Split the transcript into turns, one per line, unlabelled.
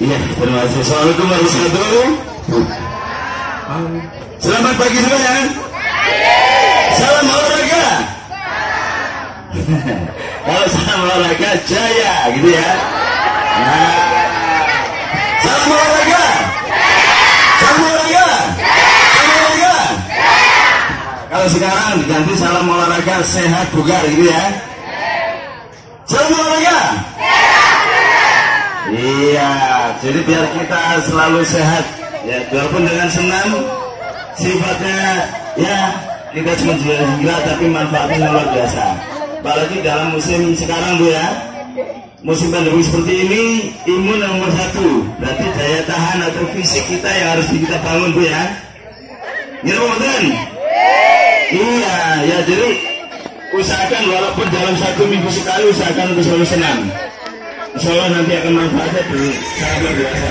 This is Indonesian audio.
Iya, terima kasih. Assalamualaikum warahmatullahi wabarakatuh. Selamat pagi semuanya. Salam olahraga. Kalau salam olahraga jaya, gitu ya. Nah, salam olahraga. Salam olahraga. Salam olahraga. Kalau sekarang diganti salam olahraga sehat bugar, gitu ya. Salam olahraga. Iya, jadi biar kita selalu sehat, ya walaupun dengan senam, sifatnya ya kita cuma gila tapi manfaatnya luar biasa. Apalagi dalam musim sekarang bu ya, musim pandemi seperti ini imun nomor satu, berarti daya tahan atau fisik kita yang harus kita bangun bu ya. Ya Ramadan. Iya, ya jadi usahakan walaupun dalam satu minggu sekali usahakan untuk selalu senam. Insya Allah nanti akan manfaatnya bu, sangat luar biasa.